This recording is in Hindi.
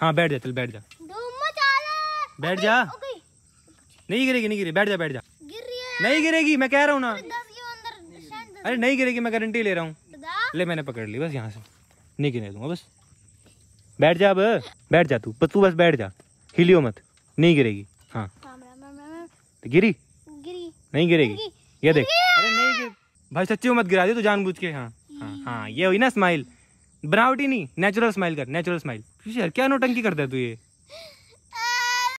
हाँ बैठ जा चल बैठ जा। बैठ जा। नहीं गिरेगी नहीं गिरेगी। बैठ जा बैठ जा। गिर रही है। नहीं गिरेगी मैं कह रहा हूँ ना। अरे नहीं गिरेगी मैं गारंटी ले रहा हूँ। ले मैंने पकड़ ली बस यहाँ से। नहीं गिरने दूँगा बस। बैठ जा अब। बैठ जा तू पर तू बस बैठ जा। हिलियो मत। नहीं गिरेगी। हाँ। तो गिरी। गिरी। नहीं गिरेगी। गिरी। ये देख। अरे नहीं गिर। भाई सच्ची मत गिरा दे तू जानबूझ के। हाँ। हाँ हाँ ये हुई ना स्माइल बनावटी नहीं नेचुरल स्माइल कर नेचुरल स्माइल यार क्या नोटंकी करता है तू ये?